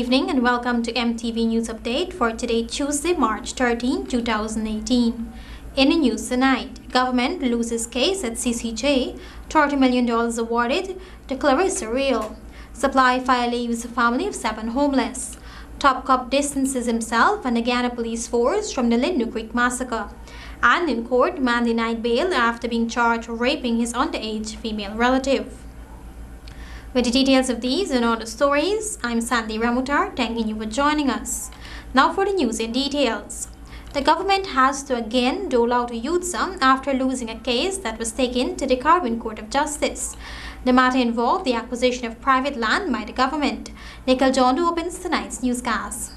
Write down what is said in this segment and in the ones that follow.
Evening and welcome to MTV News Update for today, Tuesday, March 13, 2018. In the news tonight, government loses case at CCJ, $30 million awarded to Clarissa Riehl. Supply fire leaves a family of seven homeless. Top Cop distances himself and again a police force from the Lindo Creek massacre. And in court, man denied bail after being charged raping his underage female relative. With the details of these and other stories, I'm Sandy Ramutar, thanking you for joining us. Now for the news in details. The government has to again dole out a youth sum after losing a case that was taken to the Caribbean Court of Justice. The matter involved the acquisition of private land by the government. Nicole John opens tonight's newscast.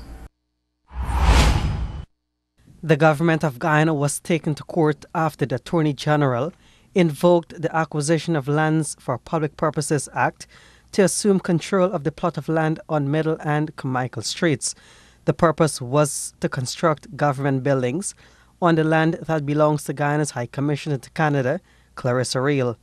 The government of Guyana was taken to court after the Attorney General invoked the Acquisition of Lands for Public Purposes Act to assume control of the plot of land on Middle and Carmichael Streets. The purpose was to construct government buildings on the land that belongs to Guyana's High Commissioner to Canada, Clarissa Riehl.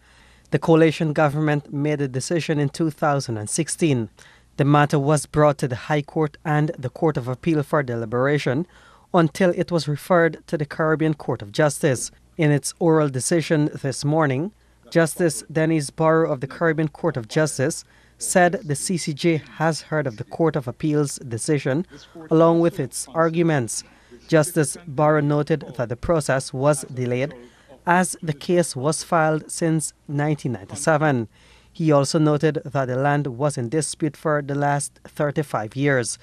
The coalition government made a decision in 2016. The matter was brought to the High Court and the Court of Appeal for deliberation until it was referred to the Caribbean Court of Justice. In its oral decision this morning, Justice Denys Barrow of the Caribbean Court of Justice said the CCJ has heard of the Court of Appeal's decision along with its arguments. Justice Barrow noted that the process was delayed as the case was filed since 1997. He also noted that the land was in dispute for the last 35 years.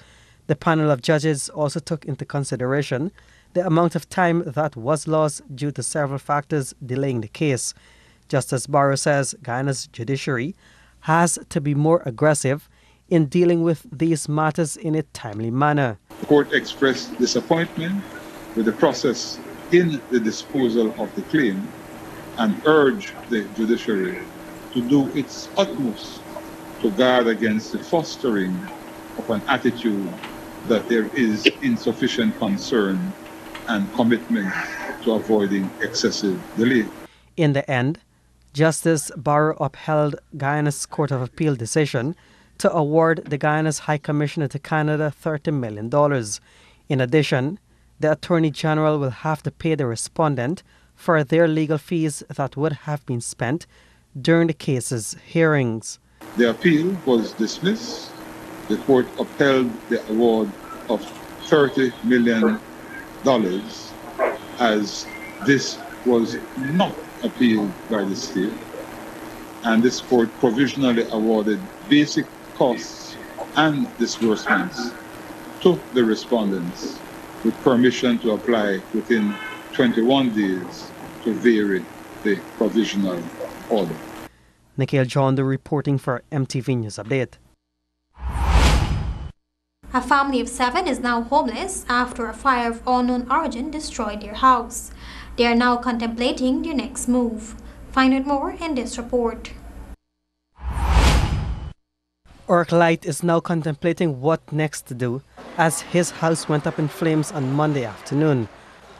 The panel of judges also took into consideration the amount of time that was lost due to several factors delaying the case. Justice Barrow says Guyana's judiciary has to be more aggressive in dealing with these matters in a timely manner. The court expressed disappointment with the process in the disposal of the claim and urged the judiciary to do its utmost to guard against the fostering of an attitude that there is insufficient concern and commitment to avoiding excessive delay. In the end, Justice Barrow upheld Guyana's Court of Appeal decision to award the Guyana's High Commissioner to Canada $30 million. In addition, the Attorney General will have to pay the respondent for their legal fees that would have been spent during the case's hearings. The appeal was dismissed the court upheld the award of $30 million as this was not appealed by the state. And this court provisionally awarded basic costs and disbursements to the respondents with permission to apply within 21 days to vary the provisional order. Nikhil John, the reporting for MTV News Update. A family of seven is now homeless after a fire of unknown origin destroyed their house. They are now contemplating their next move. Find out more in this report. Light is now contemplating what next to do as his house went up in flames on Monday afternoon.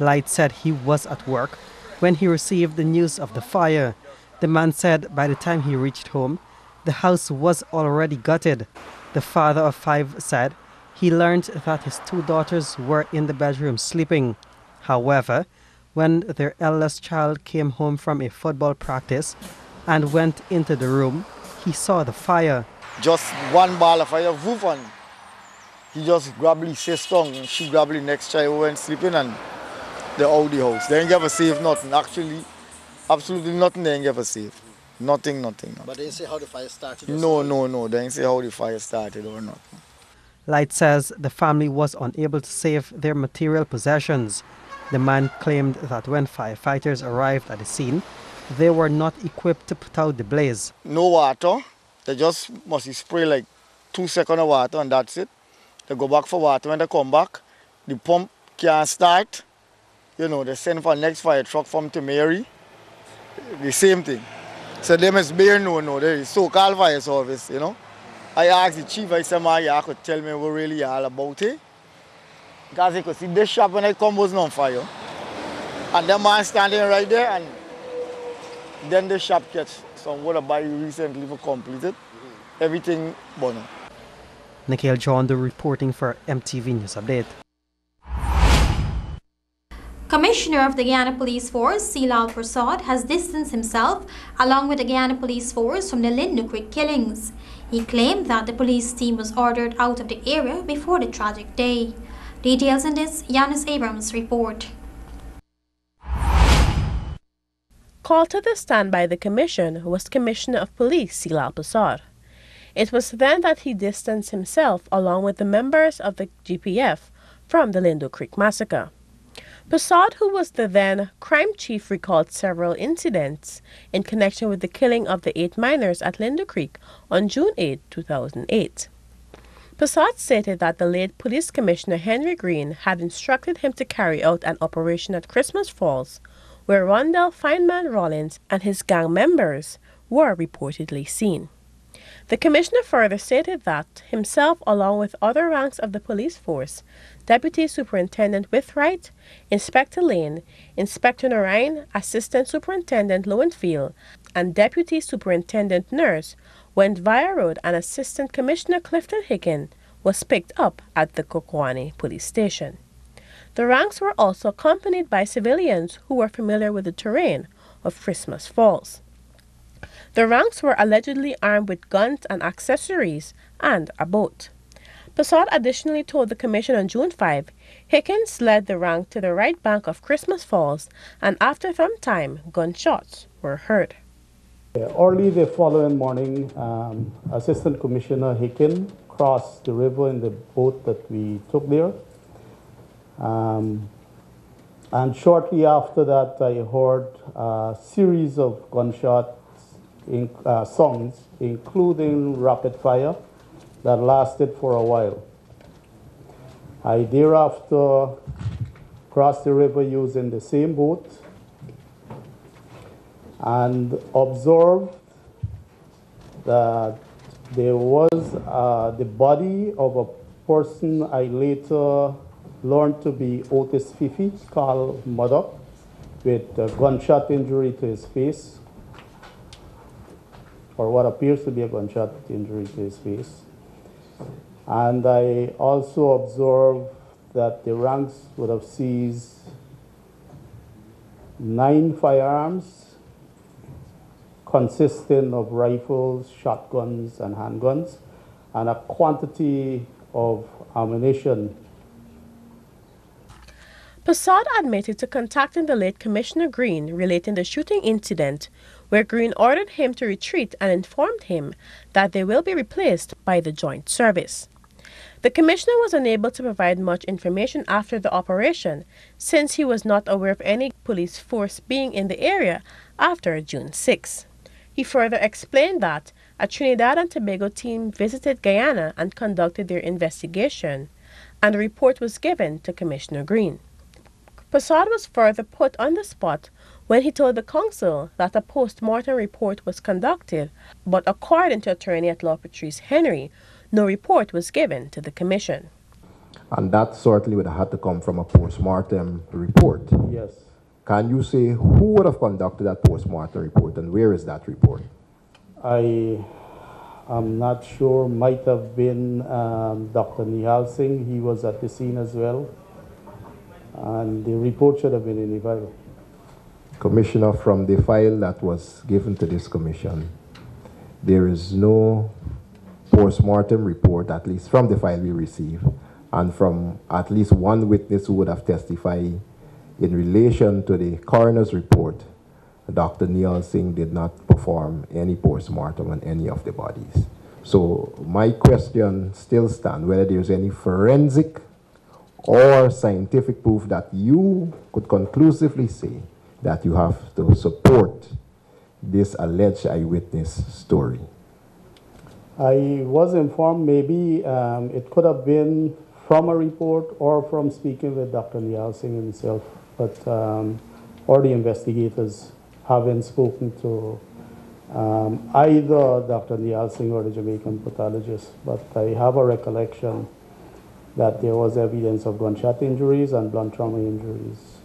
Light said he was at work when he received the news of the fire. The man said by the time he reached home, the house was already gutted. The father of five said he learned that his two daughters were in the bedroom sleeping. However, when their eldest child came home from a football practice and went into the room, he saw the fire. Just one ball of fire, woof, and he just grabbed his sister and she grabbed the next child who went sleeping and they out the house. They ain't ever saved nothing. Actually, absolutely nothing they ain't ever saved. Nothing, nothing, nothing. But they didn't say how the fire started? No, no, no. They didn't say how the fire started or nothing. Light says the family was unable to save their material possessions. The man claimed that when firefighters arrived at the scene, they were not equipped to put out the blaze. No water. They just must spray like two seconds of water and that's it. They go back for water. When they come back, the pump can't start. You know, they send for the next fire truck from Mary. The same thing. So they must bear no, no, is so-called fire service, you know. I asked the chief, I said, man, you could tell me what really all about it. Because you could see this shop when I come was on fire. And the man standing right there and then the shop catch some water by recently for completed. Mm -hmm. Everything burned. Nikhil Jondo reporting for MTV News Update. Commissioner of the Guyana Police Force, Seelall Persaud, has distanced himself along with the Guyana Police Force from the Lindo Creek killings. He claimed that the police team was ordered out of the area before the tragic day. Details in this, Yanis Abrams report. Called to the stand by the commission was Commissioner of Police Seelall Persaud. It was then that he distanced himself along with the members of the GPF from the Lindo Creek massacre. Persaud, who was the then crime chief, recalled several incidents in connection with the killing of the eight miners at Lindo Creek on June 8, 2008. Persaud stated that the late Police Commissioner Henry Greene had instructed him to carry out an operation at Christmas Falls, where Rondell Feynman Rawlins and his gang members were reportedly seen. The commissioner further stated that himself, along with other ranks of the police force, Deputy Superintendent Withright, Inspector Lane, Inspector Narain, Assistant Superintendent Lowenfield, and Deputy Superintendent Nurse went via road and Assistant Commissioner Clifton Hicken was picked up at the Kwakwani police station. The ranks were also accompanied by civilians who were familiar with the terrain of Christmas Falls. The ranks were allegedly armed with guns and accessories and a boat. Persaud additionally told the commission on June 5 Hickens led the rank to the right bank of Christmas Falls, and after some time, gunshots were heard. Early the following morning, um, Assistant Commissioner Hicken crossed the river in the boat that we took there. Um, and shortly after that, I heard a series of gunshots in, uh, songs, including Rapid Fire, that lasted for a while. I thereafter crossed the river using the same boat and observed that there was uh, the body of a person I later learned to be Otis Fifi, called Murdoch, with a gunshot injury to his face or what appears to be a gunshot injury to his face. And I also observed that the ranks would have seized nine firearms consisting of rifles, shotguns, and handguns, and a quantity of ammunition Persaud admitted to contacting the late Commissioner Greene relating the shooting incident, where Greene ordered him to retreat and informed him that they will be replaced by the joint service. The commissioner was unable to provide much information after the operation, since he was not aware of any police force being in the area after June 6. He further explained that a Trinidad and Tobago team visited Guyana and conducted their investigation, and a report was given to Commissioner Greene. Persaud was further put on the spot when he told the council that a post-mortem report was conducted, but according to attorney at law Patrice Henry, no report was given to the commission. And that certainly would have had to come from a post-mortem report. Yes. Can you say who would have conducted that post-mortem report and where is that report? I am not sure. Might have been um, Dr. Nehaul Singh. He was at the scene as well and the report should have been in the file. Commissioner, from the file that was given to this commission, there is no post-mortem report, at least from the file we received, and from at least one witness who would have testified in relation to the coroner's report, Dr. Nehaul Singh did not perform any post-mortem on any of the bodies. So my question still stands, whether there's any forensic or scientific proof that you could conclusively say that you have to support this alleged eyewitness story? I was informed maybe um, it could have been from a report or from speaking with Dr. Nehaul Singh himself, but um, or the investigators haven't spoken to um, either Dr. Nehaul Singh or the Jamaican pathologist, but I have a recollection that there was evidence of gunshot injuries and blunt trauma injuries.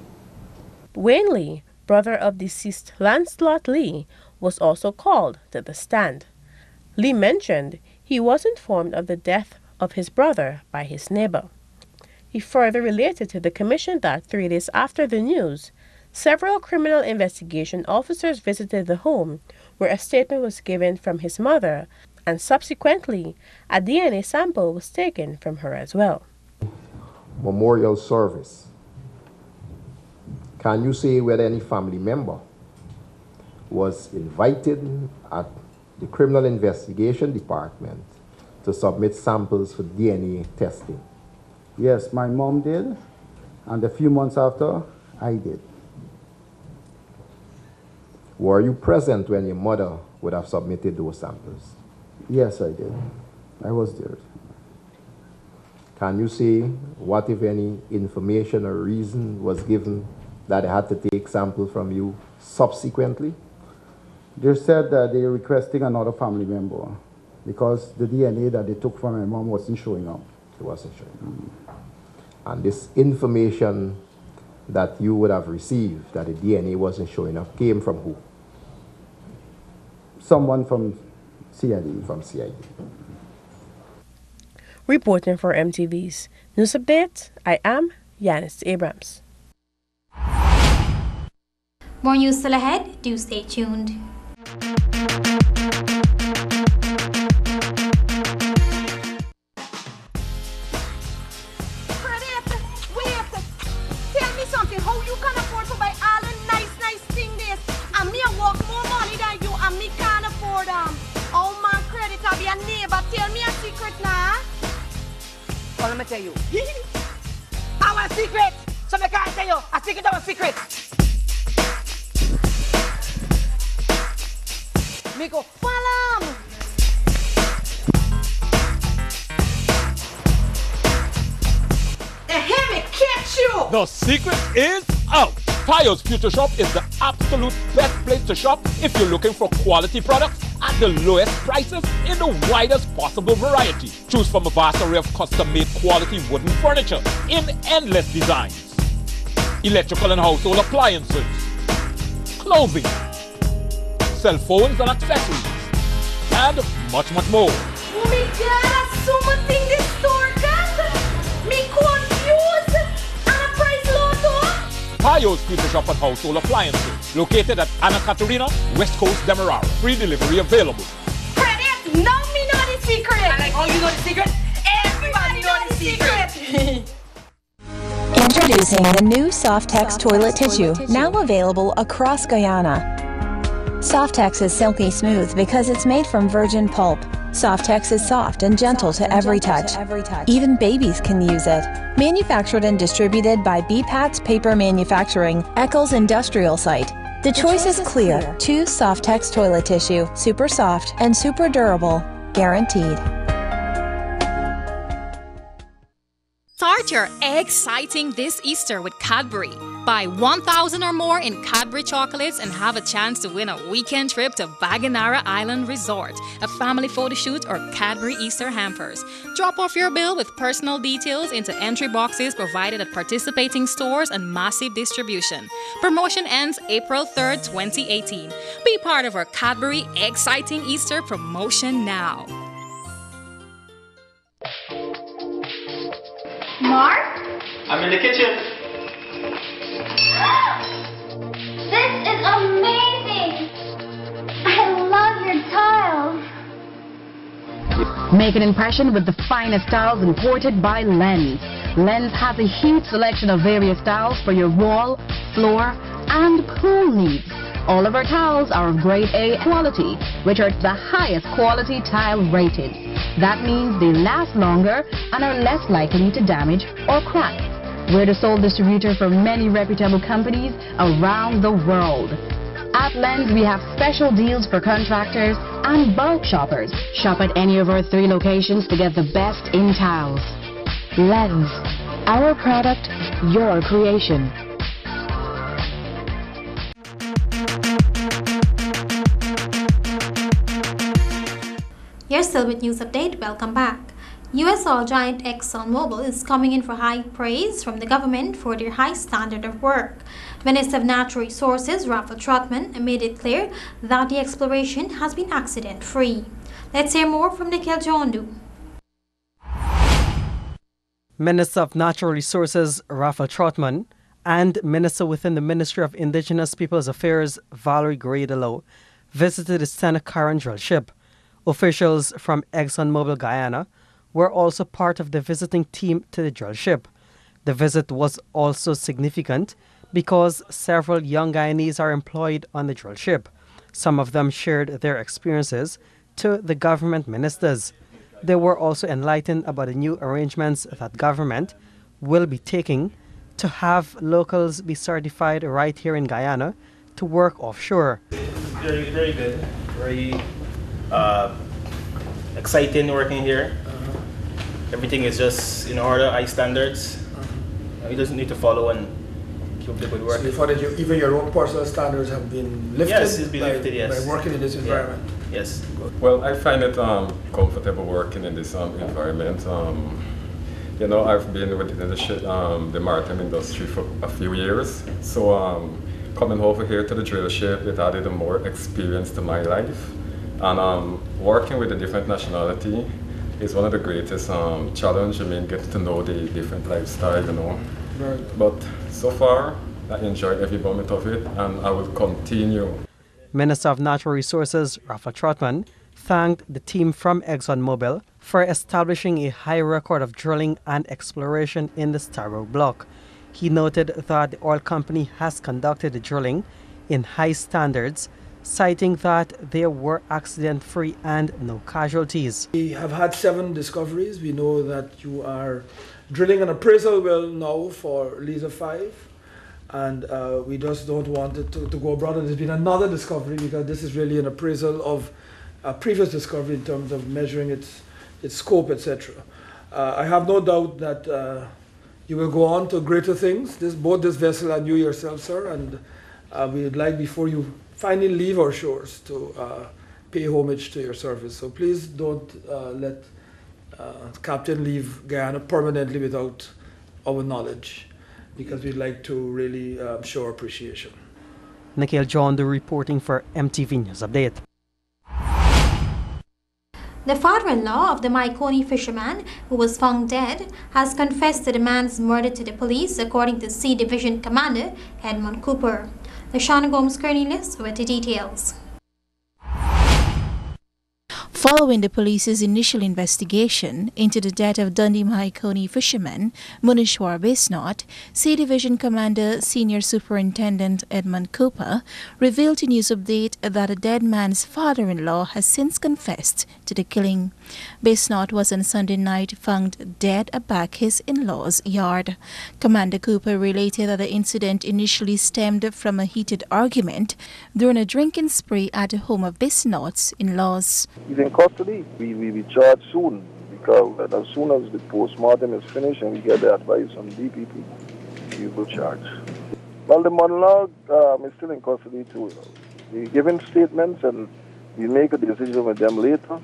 Wayne Lee, brother of deceased Lancelot Lee, was also called to the stand. Lee mentioned he was informed of the death of his brother by his neighbor. He further related to the commission that three days after the news, several criminal investigation officers visited the home where a statement was given from his mother, and subsequently, a DNA sample was taken from her as well. Memorial service. Can you say whether any family member was invited at the Criminal Investigation Department to submit samples for DNA testing? Yes, my mom did, and a few months after, I did. Were you present when your mother would have submitted those samples? Yes, I did. I was there. Can you say what, if any, information or reason was given that I had to take sample from you subsequently? They said that they were requesting another family member because the DNA that they took from my mom wasn't showing up. It wasn't showing up. Mm. And this information that you would have received that the DNA wasn't showing up came from who? Someone from CID. From CID. Reporting for MTV's News Update, I am Yanis Abrams. More news still ahead, do stay tuned. Me go, follow And hear catch you! The secret is out. Piyo's Future Shop is the absolute best place to shop if you're looking for quality products at the lowest prices in the widest possible variety. Choose from a vast array of custom-made quality wooden furniture in endless designs. Electrical and household appliances, clothing, cell phones and accessories, and much, much more. Oh my God, so much thing this store got! Me confused! And a price low too? Piyo's Future Shop and Household Appliances, located at Anna Catherina, West Coast, Demerara. Free delivery available. Credit, now me know the secret! I like, oh, you know the secret? Everybody know the secret! Introducing the new Softex toilet tissue, now available across Guyana. Softex is silky smooth because it's made from virgin pulp. Softex is soft and gentle to every touch. Even babies can use it. Manufactured and distributed by BPATS Paper Manufacturing, Eccles Industrial Site. The choice is clear. Choose Softex toilet tissue, super soft and super durable, guaranteed. Start your exciting this Easter with Cadbury. Buy 1,000 or more in Cadbury chocolates and have a chance to win a weekend trip to Baganara Island Resort, a family photo shoot, or Cadbury Easter hampers. Drop off your bill with personal details into entry boxes provided at participating stores and massive distribution. Promotion ends April 3rd, 2018. Be part of our Cadbury Exciting Easter promotion now. Mark? I'm in the kitchen. This is amazing! I love your tiles. Make an impression with the finest tiles imported by Lens. Lens has a huge selection of various tiles for your wall, floor, and pool needs. All of our tiles are of grade A quality, which are the highest quality tile rated. That means they last longer and are less likely to damage or crack. We're the sole distributor for many reputable companies around the world. At Lens, we have special deals for contractors and bulk shoppers. Shop at any of our three locations to get the best in tiles. Lens, our product, your creation. With News Update. Welcome back. US oil giant ExxonMobil is coming in for high praise from the government for their high standard of work. Minister of Natural Resources Raphael Trotman made it clear that the exploration has been accident-free. Let's hear more from Nikhil Jondu. Minister of Natural Resources Raphael Trotman and Minister within the Ministry of Indigenous Peoples Affairs Valerie Garrido-Lowe visited the Carron drill ship. Officials from ExxonMobil Guyana were also part of the visiting team to the drill ship. The visit was also significant because several young Guyanese are employed on the drill ship. Some of them shared their experiences to the government ministers. They were also enlightened about the new arrangements that government will be taking to have locals be certified right here in Guyana to work offshore. Very, very good. Very uh, exciting working here. Everything is just in order, high standards. Uh, You just need to follow and keep the good work. So you thought that you, even your own personal standards have been lifted, Yes, it's been by, lifted, yes. by working in this Yeah. environment? Yes. Well, I find it um, comfortable working in this um, environment. Um, you know, I've been within the, shi- um, the maritime industry for a few years, so um, coming over here to the drill ship, it added a more experience to my life. And um, working with a different nationality is one of the greatest um, challenge. I mean, getting to know the different lifestyle, you know. Right. But so far, I enjoyed every moment of it, and I will continue. Minister of Natural Resources Raphael Trotman thanked the team from ExxonMobil for establishing a high record of drilling and exploration in the Stabroek Block. He noted that the oil company has conducted the drilling in high standards, citing that there were accident free and no casualties. We have had seven discoveries. We know that you are drilling an appraisal well now for Liza 5. And uh, we just don't want it to, to go abroad. And there's been another discovery because this is really an appraisal of a previous discovery in terms of measuring its, its scope, etc. Uh, I have no doubt that uh, you will go on to greater things, this, both this vessel and you yourself, sir. And uh, we would like, before you finally leave our shores, to uh, pay homage to your service. So please don't uh, let uh, Captain leave Guyana permanently without our knowledge, because we'd like to really um, show our appreciation. Nikhil John, the reporting for MTV News Update. The father-in-law of the Mahaicony fisherman, who was found dead, has confessed to the man's murder to the police, according to C Division Commander Edmund Cooper. Lashana Gomes Cornelius with the details. Following the police's initial investigation into the death of Dundee Mahaicony fisherman Munishwar Bisnauth, C Division Commander Senior Superintendent Edmund Cooper revealed to News Update that the dead man's father-in-law has since confessed to the killing. Bisnauth was on Sunday night found dead aback his in-laws' yard. Commander Cooper related that the incident initially stemmed from a heated argument during a drinking spree at the home of Bisnauth's in-laws. Custody. We will be charged soon because as soon as the postmortem is finished and we get the advice from DPP, we will charge. Well, the monologue um, is still in custody too. We're giving statements and we make a decision with them later,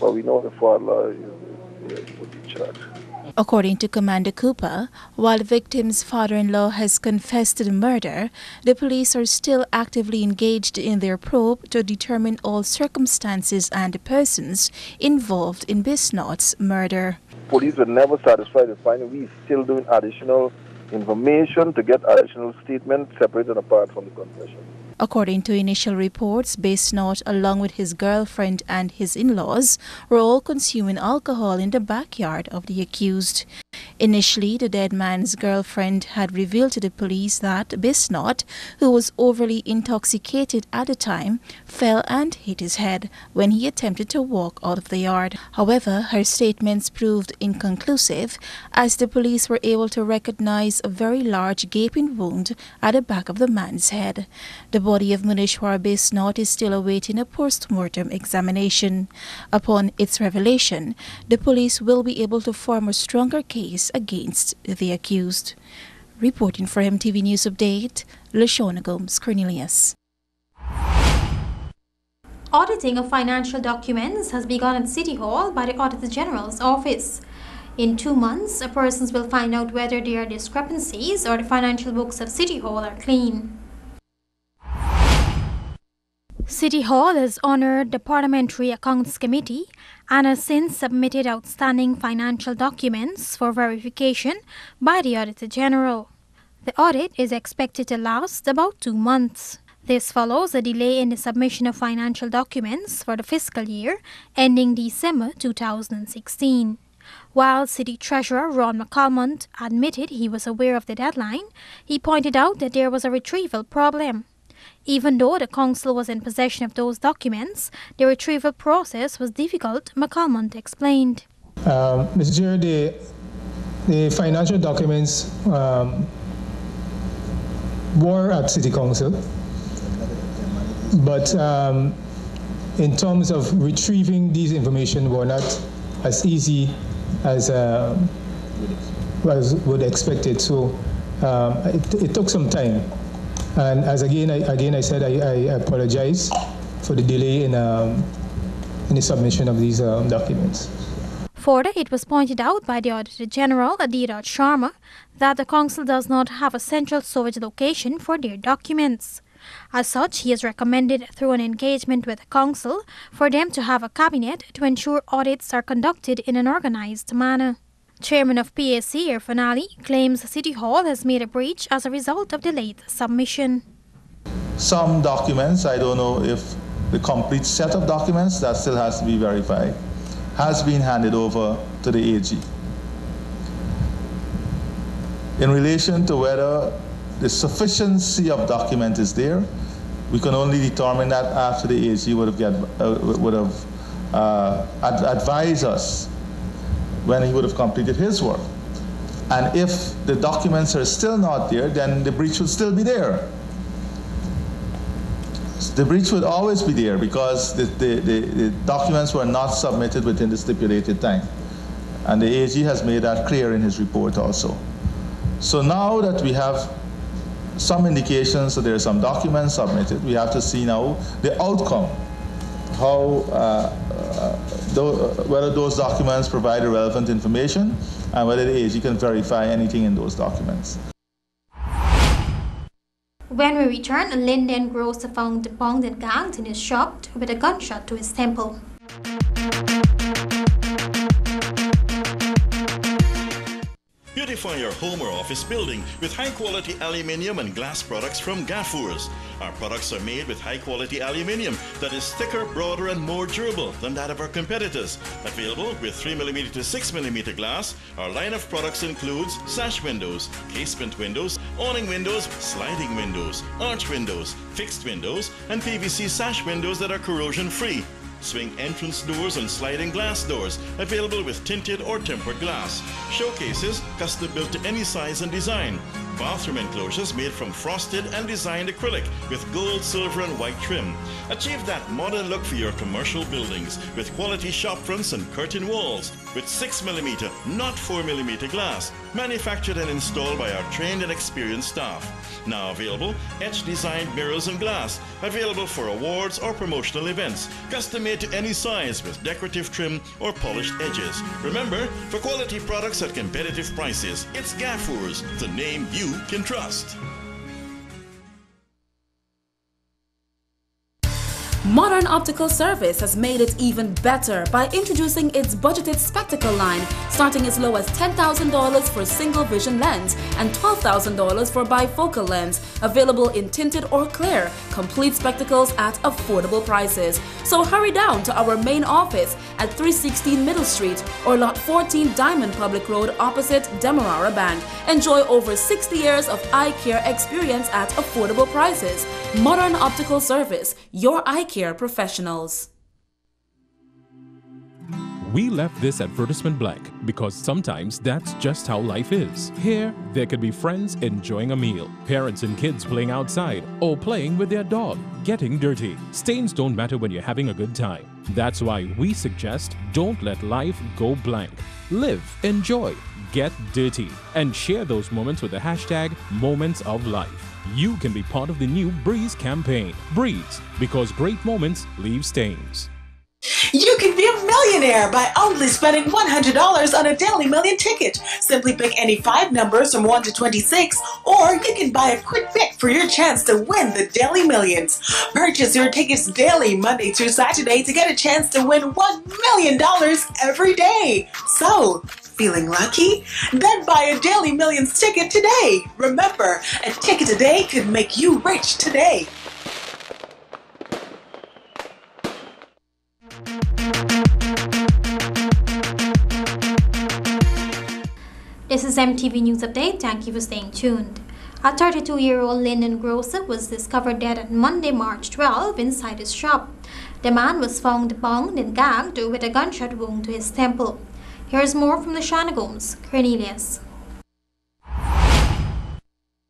but we know the father is, is, will be charged. According to Commander Cooper, while the victim's father-in-law has confessed to the murder, the police are still actively engaged in their probe to determine all circumstances and the persons involved in Bisnauth's murder. Police were never satisfied with finding. We still doing additional information to get additional statements separate and apart from the confession. According to initial reports, Bisnauth, along with his girlfriend and his in-laws, were all consuming alcohol in the backyard of the accused. Initially, the dead man's girlfriend had revealed to the police that Bisnauth, who was overly intoxicated at the time, fell and hit his head when he attempted to walk out of the yard. However, her statements proved inconclusive as the police were able to recognize a very large gaping wound at the back of the man's head. The body of Munishwar Bisnauth is still awaiting a post-mortem examination. Upon its revelation, the police will be able to form a stronger case against the accused. Reporting for MTV News Update, Lashona Gomes Cornelius. Auditing of financial documents has begun at City Hall by the Auditor General's office. In two months, a persons will find out whether there are discrepancies or the financial books of City Hall are clean. City Hall has honored the Parliamentary Accounts Committee and has since submitted outstanding financial documents for verification by the Auditor General. The audit is expected to last about two months. This follows a delay in the submission of financial documents for the fiscal year ending December 2016. While City Treasurer Ron McCalmont admitted he was aware of the deadline, he pointed out that there was a retrieval problem. Even though the council was in possession of those documents, the retrieval process was difficult, McCalmont explained. Um, Mr. Chair, the, the financial documents um, were at City Council, but um, in terms of retrieving these information were not as easy as, uh, as would expected. So um, it, it took some time. And as again, I, again I said, I, I apologize for the delay in, um, in the submission of these um, documents. Further, it was pointed out by the Auditor General, Adira Sharma, that the Council does not have a central storage location for their documents. As such, he has recommended through an engagement with the Council for them to have a cabinet to ensure audits are conducted in an organized manner. Chairman of PAC Irfaan Ali claims City Hall has made a breach as a result of delayed submission. Some documents, I don't know if the complete set of documents that still has to be verified, has been handed over to the AG. In relation to whether the sufficiency of document is there, we can only determine that after the AG would have, get, uh, would have uh, ad advised us when he would have completed his work. And if the documents are still not there, then the breach would still be there. The breach would always be there because the, the, the, the documents were not submitted within the stipulated time. And the AG has made that clear in his report also. So now that we have some indications that there are some documents submitted, we have to see now the outcome, how uh, uh, whether those documents provide relevant information and whether the AG can verify anything in those documents. When we return, Linden grocer found bombed and gagged in his shop with a gunshot to his temple. Beautify your home or office building with high quality aluminium and glass products from Gafoors. Our products are made with high quality aluminium that is thicker, broader, and more durable than that of our competitors. Available with 3mm to 6mm glass, our line of products includes sash windows, casement windows, awning windows, sliding windows, arch windows, fixed windows, and PVC sash windows that are corrosion free swing entrance doors and sliding glass doors, available with tinted or tempered glass. Showcases, custom built to any size and design. Bathroom enclosures made from frosted and designed acrylic with gold, silver, and white trim. Achieve that modern look for your commercial buildings with quality shop fronts and curtain walls with 6mm, not 4mm glass, manufactured and installed by our trained and experienced staff. Now available, etched designed mirrors and glass, available for awards or promotional events, custom made to any size with decorative trim or polished edges. Remember, for quality products at competitive prices, it's Gafoors, the name you can trust. Modern Optical Service has made it even better by introducing its budgeted spectacle line, starting as low as $10,000 for single vision lens and $12,000 for bifocal lens, available in tinted or clear, complete spectacles at affordable prices. So hurry down to our main office at 316 Middle Street or Lot 14 Diamond Public Road opposite Demerara Bank. Enjoy over 60 years of eye care experience at affordable prices. Modern Optical Service, your eye care professionals. We left this advertisement blank because sometimes that's just how life is. Here, there could be friends enjoying a meal, parents and kids playing outside, or playing with their dog, getting dirty. Stains don't matter when you're having a good time. That's why we suggest don't let life go blank. Live, enjoy, get dirty, and share those moments with the hashtag Moments of Life. You can be part of the new Breeze campaign. Breeze, because great moments leave stains. You can be a millionaire by only spending $100 on a Daily Million ticket. Simply pick any five numbers from 1 to 26, or you can buy a quick pick for your chance to win the Daily Millions. Purchase your tickets daily, Monday through Saturday, to get a chance to win $1 million every day. So, Feeling lucky? Then buy a Daily Millions ticket today. Remember, a ticket today could make you rich today. This is MTV News Update. Thank you for staying tuned. A 32-year-old Linden grocer was discovered dead on Monday, March 12, inside his shop. The man was found bound and gagged with a gunshot wound to his temple. Here's more from the shanagomes Cornelius.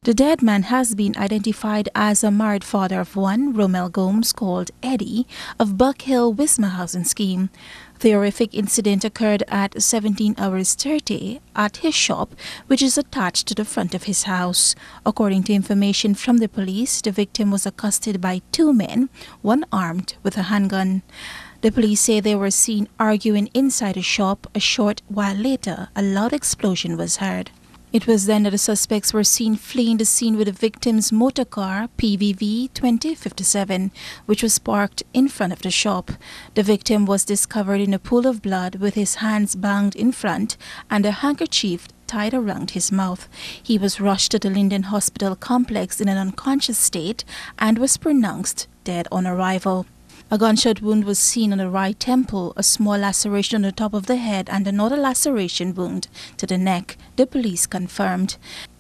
The dead man has been identified as a married father of one, Romel Gomes, called Eddie, of Buck Hill Wismar Housing Scheme. The horrific incident occurred at 17 hours 30 at his shop, which is attached to the front of his house. According to information from the police, the victim was accosted by two men, one armed with a handgun. The police say they were seen arguing inside a shop. A short while later, a loud explosion was heard. It was then that the suspects were seen fleeing the scene with the victim's motor car, PVV 2057, which was parked in front of the shop. The victim was discovered in a pool of blood with his hands bound in front and a handkerchief tied around his mouth. He was rushed to the Linden Hospital complex in an unconscious state and was pronounced dead on arrival. A gunshot wound was seen on the right temple, a small laceration on the top of the head, and another laceration wound to the neck, the police confirmed.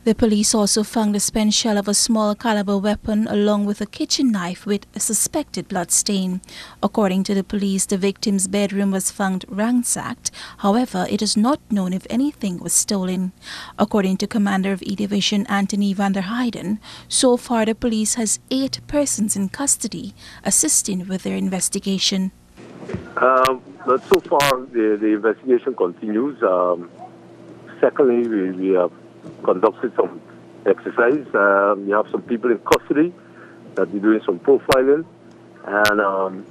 The police also found the spent shell of a small caliber weapon along with a kitchen knife with a suspected blood stain. According to the police, the victim's bedroom was found ransacked. However, it is not known if anything was stolen. According to Commander of E Division Anthony van der Heijden, so far the police has eight persons in custody assisting with their investigation. Um, so far, the, the investigation continues. Um, secondly, we, we have conducted some exercise. Um, we have some people in custody that we're doing some profiling and um,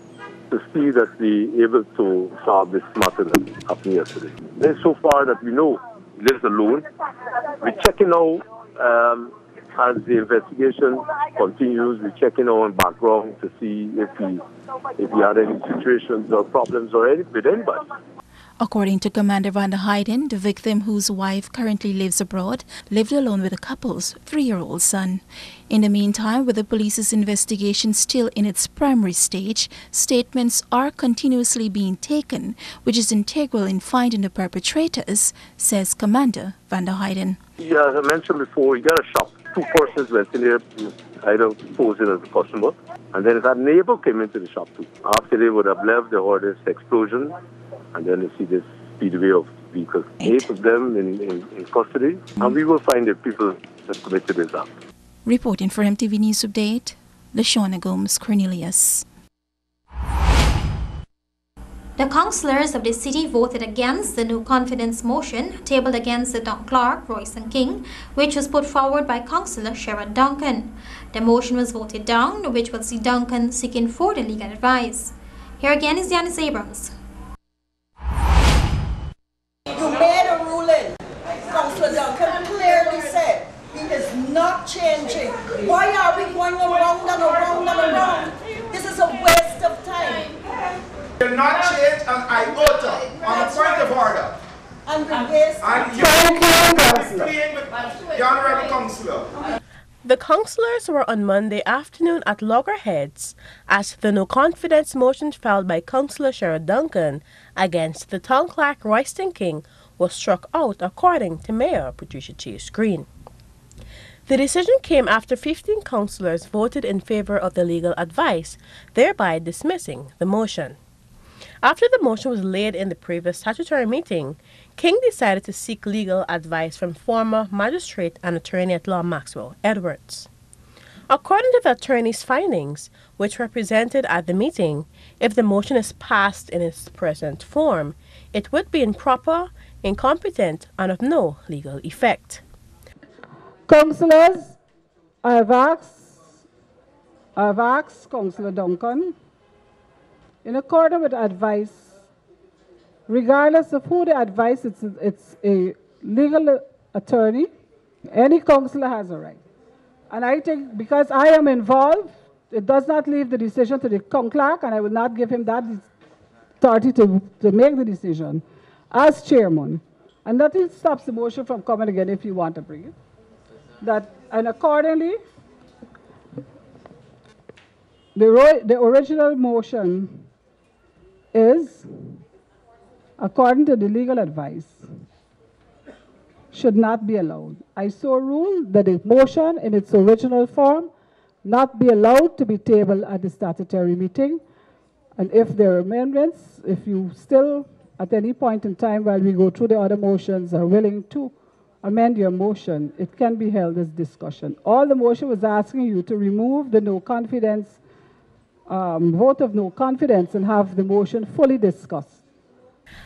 to see that we able to solve this matter that happened yesterday. Then so far that we know lives alone. We're checking out um, as the investigation continues. We're checking on background to see if he if he had any situations or problems or any, with anybody. According to Commander Van der Heijden, the victim, whose wife currently lives abroad, lived alone with the couple's three year old son. In the meantime, with the police's investigation still in its primary stage, statements are continuously being taken, which is integral in finding the perpetrators, says Commander Van der Heijden. Yeah, as I mentioned before, you got a shop. Two persons went in there, either posing as a customer, and then that neighbor came into the shop too. After they would have left, they heard this explosion, and then you see this speedway of vehicles. Eight of them in, in, in custody, and mm-hmm. we will find the people that committed this act. Reporting for MTV News Update, Lashona Gomes Cornelius. The councillors of the city voted against the no confidence motion tabled against the Don Clark, Royston King, which was put forward by Councillor Sherod Duncan. The motion was voted down, which will see Duncan seeking further legal advice. Here again is Janice Abrams. Not changing. Why are we going around and around and around? This is a waste of time. will not change an iota on the point of order. And we waste And you are playing with the honorable councillor. The councillors were on Monday afternoon at loggerheads as the no confidence motion filed by Councillor Sherod Duncan against the town clerk Royston King was struck out according to Mayor Patricia Chase Green. The decision came after 15 councillors voted in favor of the legal advice, thereby dismissing the motion. After the motion was laid in the previous statutory meeting, King decided to seek legal advice from former magistrate and attorney at law Maxwell Edwards. According to the attorney's findings, which were presented at the meeting, if the motion is passed in its present form, it would be improper, incompetent, and of no legal effect. Councillors, I have asked, I have asked Councillor Duncan, in accordance with advice regardless of who the advice, it's, it's a legal attorney, any councillor has a right. And I think because I am involved, it does not leave the decision to the clerk, and I will not give him that authority to, to make the decision as chairman. And nothing stops the motion from coming again if you want to bring it. That, and accordingly, the, the original motion is, according to the legal advice, should not be allowed. I so rule that the motion in its original form not be allowed to be tabled at the statutory meeting. And if there are amendments, if you still, at any point in time while we go through the other motions, are willing to amend your motion, it can be held as discussion. All the motion was asking you to remove the no confidence, um, vote of no confidence and have the motion fully discussed.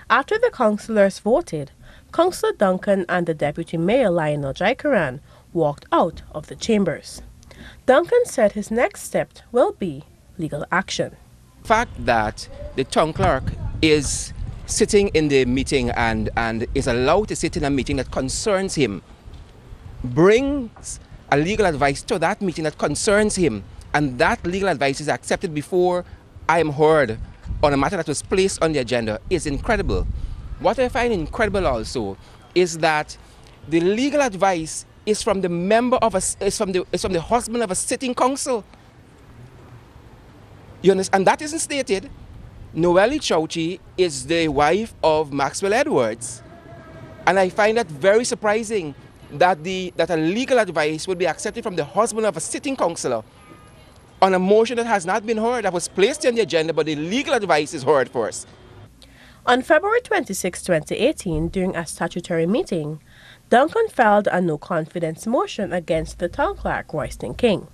After the councillors voted, Councillor Duncan and the Deputy Mayor Lionel Jaikaran walked out of the chambers. Duncan said his next step will be legal action. The fact that the town clerk is sitting in the meeting and, and is allowed to sit in a meeting that concerns him brings a legal advice to that meeting that concerns him and that legal advice is accepted before I am heard on a matter that was placed on the agenda is incredible. What I find incredible also is that the legal advice is from the member of a, is from the, is from the husband of a sitting council. You understand? And that isn't stated. Noelle Chow-Chee is the wife of Maxwell Edwards. And I find that very surprising that, the, that a legal advice would be accepted from the husband of a sitting councillor on a motion that has not been heard, that was placed on the agenda, but the legal advice is heard first. On February 26, 2018, during a statutory meeting, Duncan filed a no confidence motion against the town clerk, Royston King.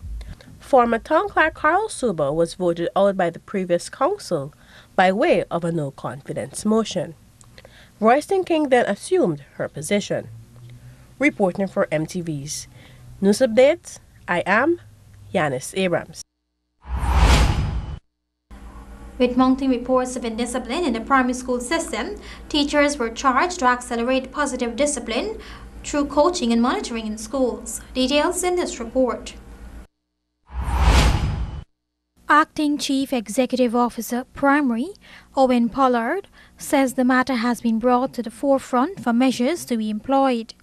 Former town clerk Carol Sooba was voted out by the previous council by way of a no confidence motion. Royston King then assumed her position. Reporting for MTV's News Updates, I am Yanis Abrams. With mounting reports of indiscipline in the primary school system, teachers were charged to accelerate positive discipline through coaching and monitoring in schools. Details in this report. Acting Chief Executive Officer Primary, Owen Pollard, says the matter has been brought to the forefront for measures to be employed.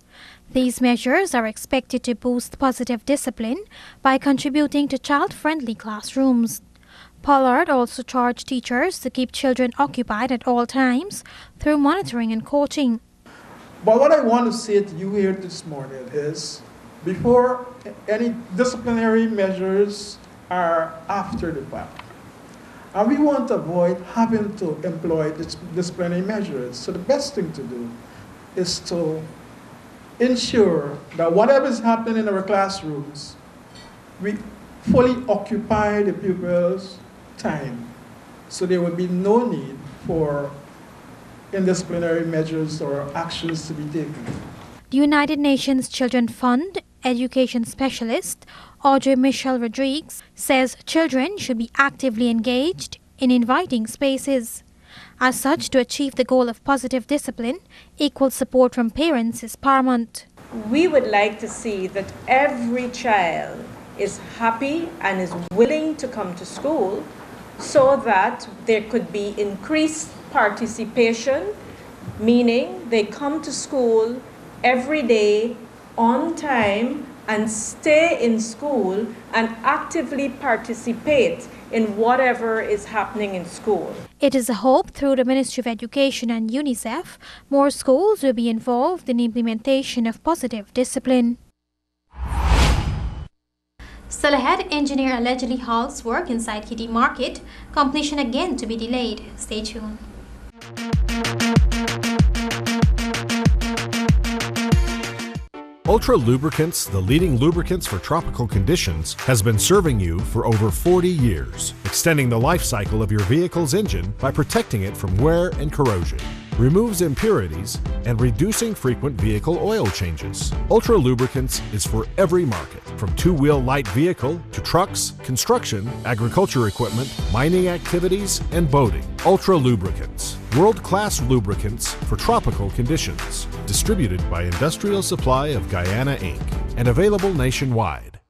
These measures are expected to boost positive discipline by contributing to child-friendly classrooms. Pollard also charged teachers to keep children occupied at all times through monitoring and coaching. But what I want to say to you here this morning is before any disciplinary measures are after the fact. And we want to avoid having to employ dis disciplinary measures. So the best thing to do is to ensure that whatever is happening in our classrooms, we fully occupy the pupils' time. So there will be no need for indisciplinary measures or actions to be taken. The United Nations Children Fund education specialist Audrey Michelle Rodriguez says children should be actively engaged in inviting spaces. As such, to achieve the goal of positive discipline, equal support from parents is paramount. We would like to see that every child is happy and is willing to come to school so that there could be increased participation, meaning they come to school every day on time and stay in school and actively participate in whatever is happening in school. It is a hope through the Ministry of Education and UNICEF, more schools will be involved in the implementation of positive discipline. Still ahead, engineer allegedly halts work inside Kitty Market, completion again to be delayed. Stay tuned. Ultra Lubricants, the leading lubricants for tropical conditions, has been serving you for over 40 years, extending the life cycle of your vehicle's engine by protecting it from wear and corrosion, removes impurities, and reducing frequent vehicle oil changes. Ultra Lubricants is for every market, from two-wheel light vehicle to trucks, construction, agriculture equipment, mining activities, and boating. Ultra Lubricants, World class lubricants for tropical conditions. Distributed by Industrial Supply of Guyana Inc. and available nationwide.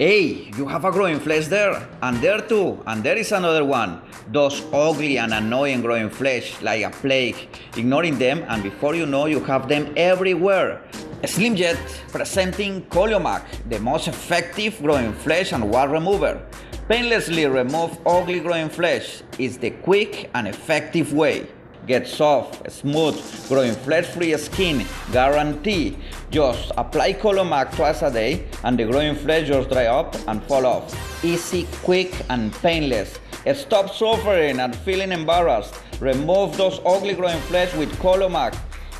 Hey, you have a growing flesh there, and there too, and there is another one. Those ugly and annoying growing flesh like a plague. Ignoring them, and before you know, you have them everywhere. SlimJet presenting Colomac, the most effective growing flesh and wart remover. Painlessly remove ugly growing flesh is the quick and effective way. Get soft, smooth, growing flesh-free skin, guarantee. Just apply Colomac twice a day and the growing flesh just dry up and fall off. Easy, quick and painless. Stop suffering and feeling embarrassed. Remove those ugly growing flesh with Colomac.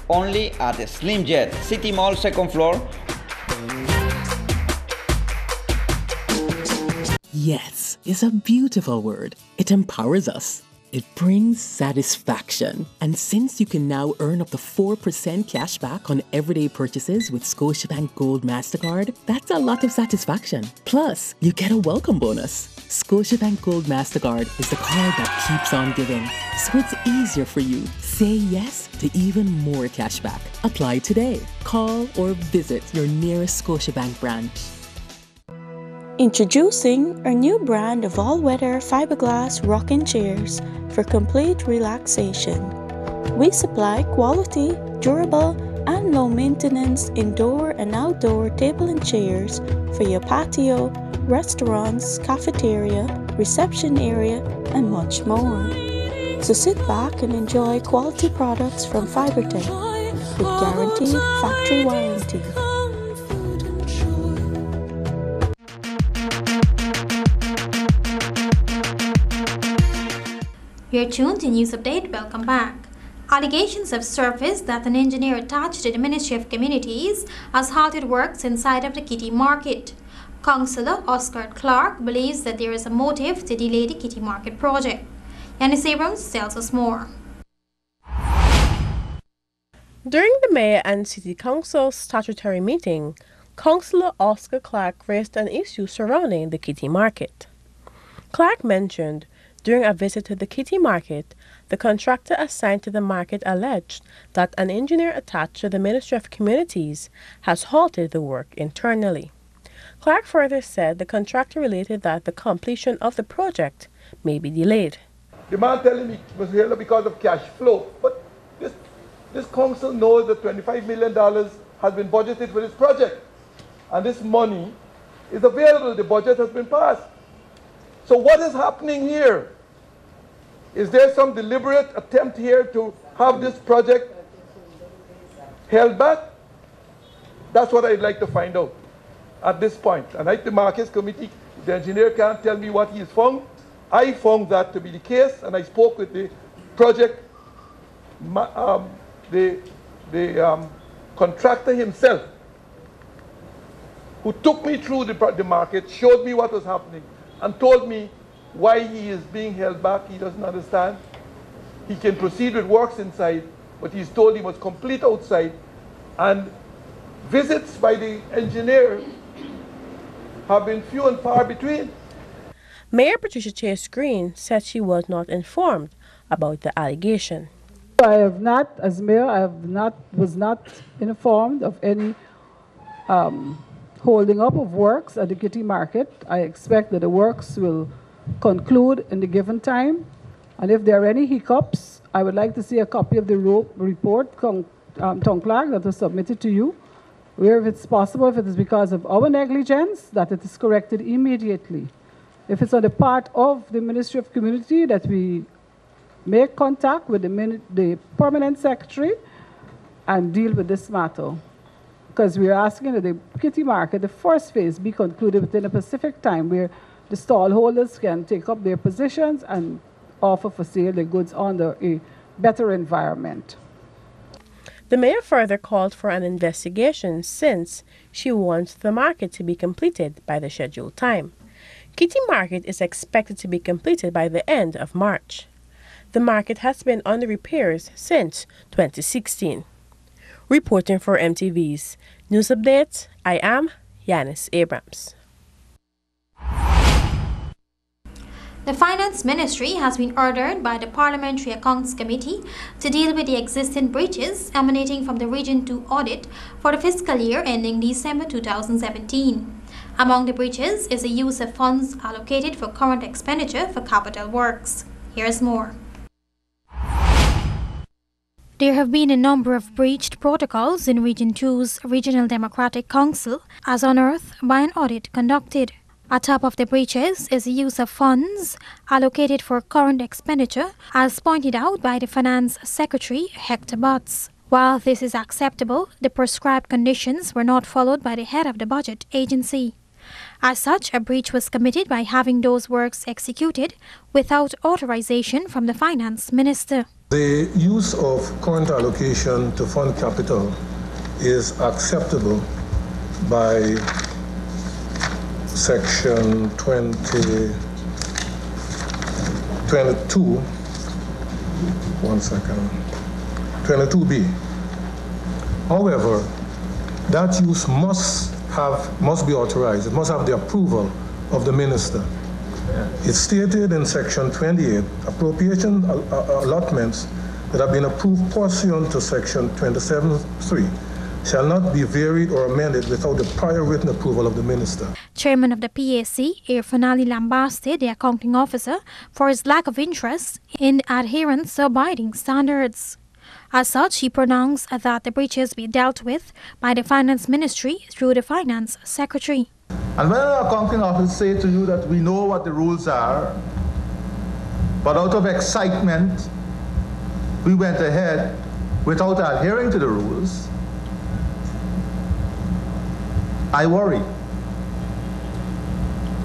Only at the SlimJet, City Mall second floor. Yes is a beautiful word. It empowers us. It brings satisfaction. And since you can now earn up to 4% cash back on everyday purchases with Scotiabank Gold MasterCard, that's a lot of satisfaction. Plus, you get a welcome bonus. Scotiabank Gold MasterCard is the card that keeps on giving. So it's easier for you. Say yes to even more cash back. Apply today. Call or visit your nearest Scotiabank branch. Introducing our new brand of all-weather fiberglass rocking chairs for complete relaxation. We supply quality, durable, and low-maintenance indoor and outdoor table and chairs for your patio, restaurants, cafeteria, reception area, and much more. So sit back and enjoy quality products from Fibertech with guaranteed factory warranty. You're tuned to News Update. Welcome back. Allegations have surfaced that an engineer attached to the Ministry of Communities has halted works inside of the Kitty Market. Councillor Oscar Clark believes that there is a motive to delay the Kitty Market project. Yanis Abrams tells us more. During the Mayor and City Council statutory meeting, Councillor Oscar Clark raised an issue surrounding the Kitty Market. Clark mentioned during a visit to the Kitty Market, the contractor assigned to the market alleged that an engineer attached to the Ministry of Communities has halted the work internally. Clark further said the contractor related that the completion of the project may be delayed. The man telling me was here because of cash flow, but this, this council knows that $25 million has been budgeted for this project, and this money is available. The budget has been passed. So what is happening here? Is there some deliberate attempt here to have this project held back? That's what I'd like to find out at this point. And I, the Markets Committee, the engineer can't tell me what he's found. I found that to be the case, and I spoke with the project, um, the, the um, contractor himself, who took me through the, the market, showed me what was happening and told me why he is being held back. He doesn't understand. He can proceed with works inside, but he's told he must complete outside. And visits by the engineer have been few and far between. Mayor Patricia Chase Green said she was not informed about the allegation. I have not, as mayor, I have not, was not informed of any um, holding up of works at the Kitty Market. I expect that the works will conclude in the given time. And if there are any hiccups, I would like to see a copy of the report, um, town clerk, that was submitted to you, where if it's possible, if it is because of our negligence, that it is corrected immediately. If it's on the part of the Ministry of Community that we make contact with the, the permanent secretary and deal with this matter because we are asking the kitty market, the first phase, be concluded within a specific time where the stallholders can take up their positions and offer for sale their goods under a better environment. The mayor further called for an investigation since she wants the market to be completed by the scheduled time. Kitty Market is expected to be completed by the end of March. The market has been under repairs since 2016. Reporting for MTV's News Updates, I am Yanis Abrams. The Finance Ministry has been ordered by the Parliamentary Accounts Committee to deal with the existing breaches emanating from the Region 2 audit for the fiscal year ending December 2017. Among the breaches is the use of funds allocated for current expenditure for capital works. Here's more. There have been a number of breached protocols in Region 2's Regional Democratic Council, as unearthed by an audit conducted. Atop of the breaches is the use of funds allocated for current expenditure, as pointed out by the Finance Secretary Hector Butts. While this is acceptable, the prescribed conditions were not followed by the head of the budget agency. As such, a breach was committed by having those works executed without authorization from the finance minister. The use of current allocation to fund capital is acceptable by section 20, 22, one second, 22B. However, that use must have, must be authorized. It must have the approval of the minister. It's stated in section 28, appropriation uh, allotments that have been approved pursuant to section 27.3 shall not be varied or amended without the prior written approval of the minister. Chairman of the PAC, Irfaan Ali lambasted the accounting officer for his lack of interest in adherence to abiding standards. As such, he pronounced that the breaches be dealt with by the Finance Ministry through the Finance Secretary. And when an accounting officer say to you that we know what the rules are, but out of excitement, we went ahead without adhering to the rules, I worry.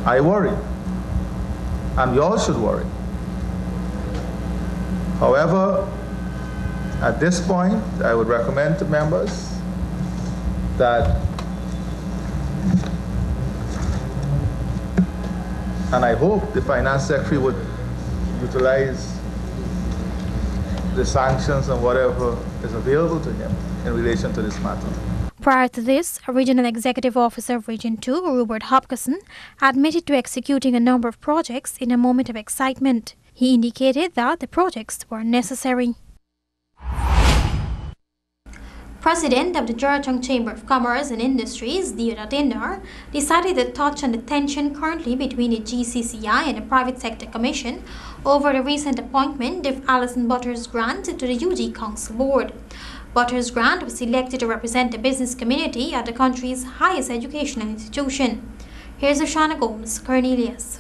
I worry. And we all should worry. However, at this point, I would recommend to members that, and I hope the Finance Secretary would utilize the sanctions and whatever is available to him in relation to this matter. Prior to this, Regional Executive Officer of Region 2, Robert Hopkinson, admitted to executing a number of projects in a moment of excitement. He indicated that the projects were necessary. President of the Georgetown Chamber of Commerce and Industries, Deodat Indar, decided to touch on the tension currently between the GCCI and the Private Sector Commission over the recent appointment of Alison Butters Grant to the UG Council Board. Butters Grant was selected to represent the business community at the country's highest educational institution. Here's Oshana Gomes Cornelius.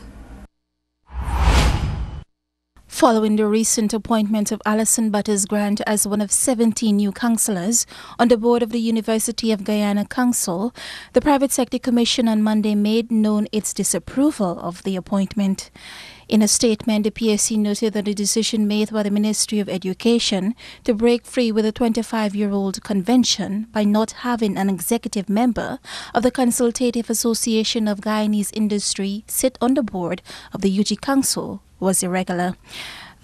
Following the recent appointment of Alison Butters Grant as one of 17 new councillors on the board of the University of Guyana Council, the Private Sector Commission on Monday made known its disapproval of the appointment. In a statement, the PSC noted that the decision made by the Ministry of Education to break free with a 25 year old convention by not having an executive member of the Consultative Association of Guyanese Industry sit on the board of the UG Council was irregular.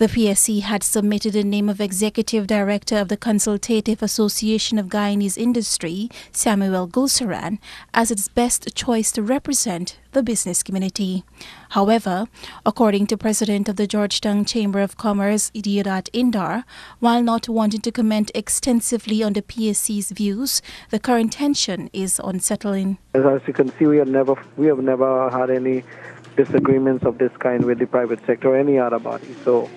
The PSC had submitted the name of Executive Director of the Consultative Association of Guyanese Industry, Samuel Goolsarran, as its best choice to represent the business community. However, according to President of the Georgetown Chamber of Commerce, Deodat Indar, while not wanting to comment extensively on the PSC's views, the current tension is unsettling. As you can see, we have never we have never had any disagreements of this kind with the private sector or any other body. So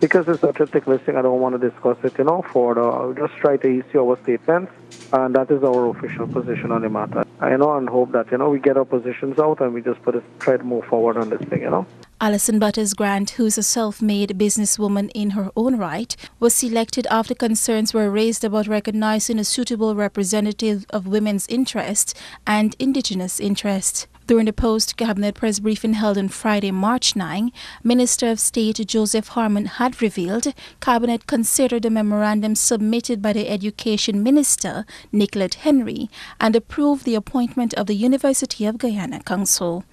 because it's a thick listing, I don't want to discuss it, you know, further. Uh, I'll just try to issue our statements, and that is our official position on the matter. I know and hope that, you know, we get our positions out and we just put it, try to move forward on this thing, you know. Alison Butters Grant, who's a self made businesswoman in her own right, was selected after concerns were raised about recognizing a suitable representative of women's interests and indigenous interests. During the post cabinet press briefing held on Friday, March 9, Minister of State Joseph Harmon had revealed Cabinet considered the memorandum submitted by the Education Minister, Nicolette Henry, and approved the appointment of the University of Guyana Council.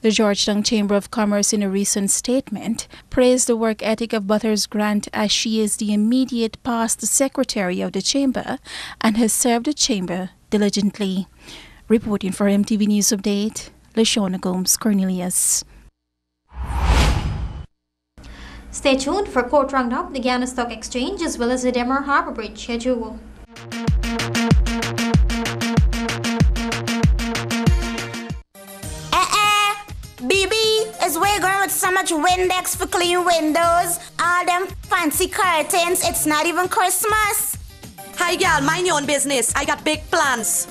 The Georgetown Chamber of Commerce, in a recent statement, praised the work ethic of Butters Grant as she is the immediate past secretary of the Chamber and has served the Chamber diligently. Reporting for MTV News Update, Lashona Gomes Cornelius. Stay tuned for Court Roundup, the Guyana Stock Exchange, as well as the Demerara Harbor Bridge schedule. Eh, eh, BB is way going with so much Windex for clean windows. All them fancy curtains. It's not even Christmas. Hi, gal. Mind your own business. I got big plans.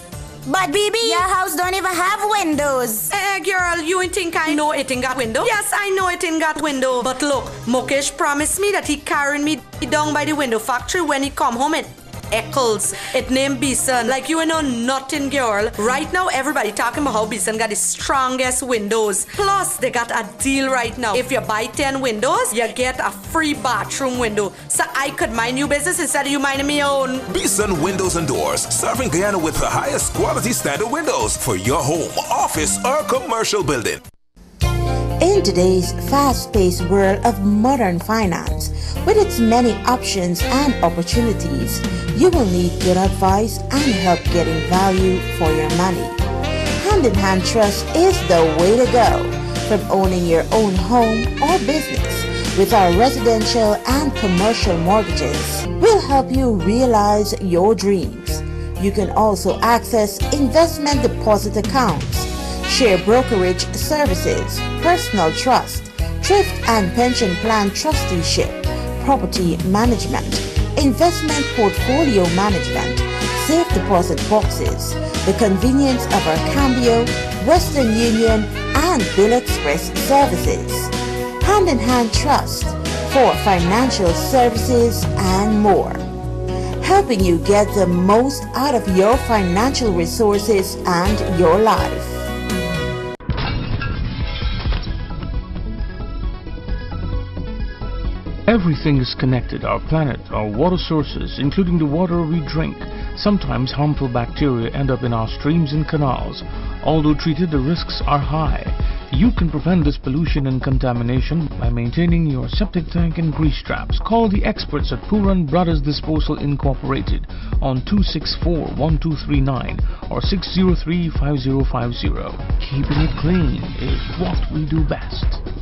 But BB, your house don't even have windows. Eh, girl, you ain't think I know it ain't got window? Yes, I know it ain't got window. But look, Mukesh promised me that he carrying me down by the window factory when he come home and Eccles. It named Bison. Like you know nothing, girl. Right now, everybody talking about how Bison got the strongest windows. Plus, they got a deal right now. If you buy 10 windows, you get a free bathroom window. So I could mind your business instead of you minding me own. Bison Windows and Doors, serving Guyana with the highest quality standard windows for your home, office, or commercial building. In today's fast paced world of modern finance, with its many options and opportunities, you will need good advice and help getting value for your money. Hand in Hand Trust is the way to go from owning your own home or business. With our residential and commercial mortgages, we'll help you realize your dreams. You can also access investment deposit accounts share brokerage services, personal trust, thrift and pension plan trusteeship, property management, investment portfolio management, safe deposit boxes, the convenience of our Cambio, Western Union, and Bill Express services. Hand in Hand Trust for financial services and more. Helping you get the most out of your financial resources and your life. Everything is connected, our planet, our water sources, including the water we drink. Sometimes harmful bacteria end up in our streams and canals. Although treated, the risks are high. You can prevent this pollution and contamination by maintaining your septic tank and grease traps. Call the experts at Puran Brothers Disposal Incorporated on 264-1239 or 603-5050. Keeping it clean is what we do best.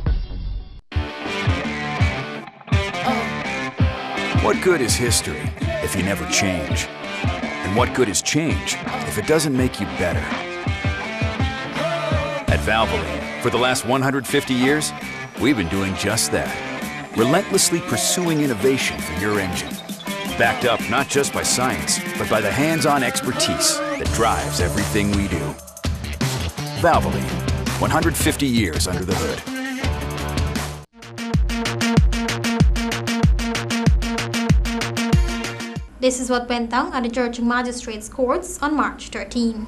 What good is history if you never change? And what good is change if it doesn't make you better? At Valvoline, for the last 150 years, we've been doing just that. Relentlessly pursuing innovation for your engine. Backed up not just by science, but by the hands-on expertise that drives everything we do. Valvoline, 150 years under the hood. This is what went down at the Georgia Magistrates Courts on March 13.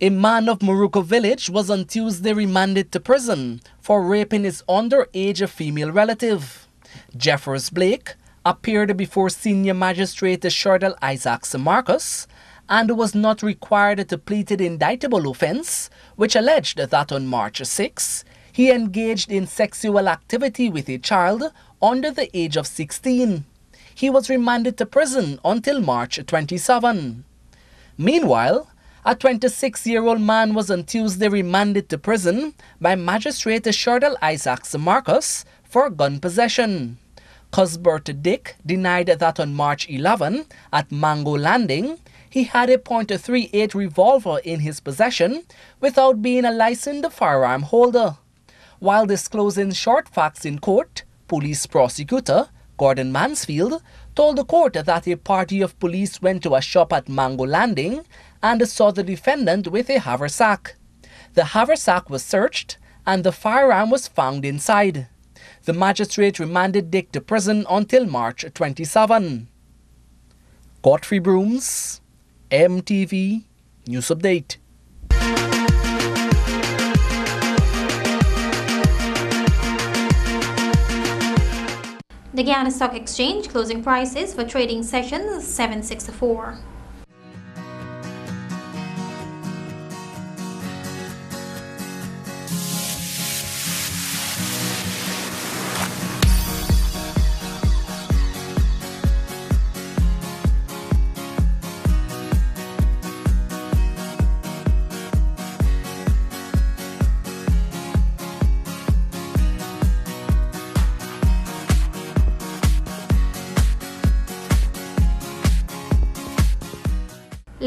A man of Moruca village was on Tuesday remanded to prison for raping his underage female relative. Jeffers Blake appeared before senior magistrate Shardel Isaacs Marcus and was not required to plead the indictable offense, which alleged that on March 6, he engaged in sexual activity with a child under the age of 16. He was remanded to prison until March 27. Meanwhile, a 26-year-old man was on Tuesday remanded to prison by Magistrate Shardel Isaacs Marcus for gun possession. Cusbert Dick denied that on March 11 at Mango Landing, he had a .38 revolver in his possession without being a licensed firearm holder. While disclosing short facts in court, police prosecutor Gordon Mansfield told the court that a party of police went to a shop at Mango Landing and saw the defendant with a haversack. The haversack was searched and the firearm was found inside. The magistrate remanded Dick to prison until March 27. Godfrey Brooms, MTV News Update. The Guyana Stock Exchange closing prices for trading session 764.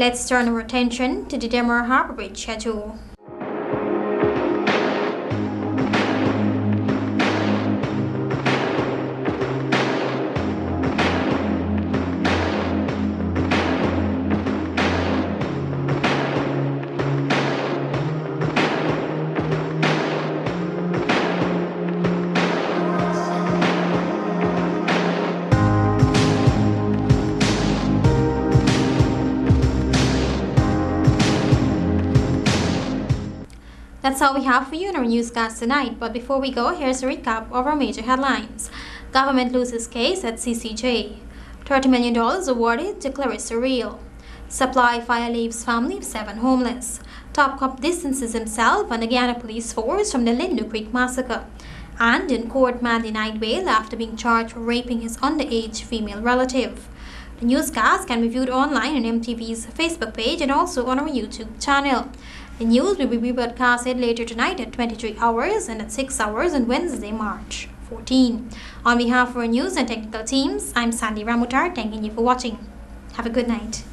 Let's turn our attention to the Demerara Harbour Bridge schedule. All we have for you in our newscast tonight. But before we go, here's a recap of our major headlines. Government loses case at CCJ. $30 million awarded to Clarissa Riehl. Supply fire leaves family of seven homeless. Top cop distances himself and again a police force from the Lindo Creek massacre. And in court, man denied bail after being charged for raping his underage female relative. The newscast can be viewed online on MTV's Facebook page and also on our YouTube channel. The news will be rebroadcasted later tonight at 23 hours and at 6 hours on Wednesday, March 14. On behalf of our news and technical teams, I'm Sandy Ramutar, thanking you for watching. Have a good night.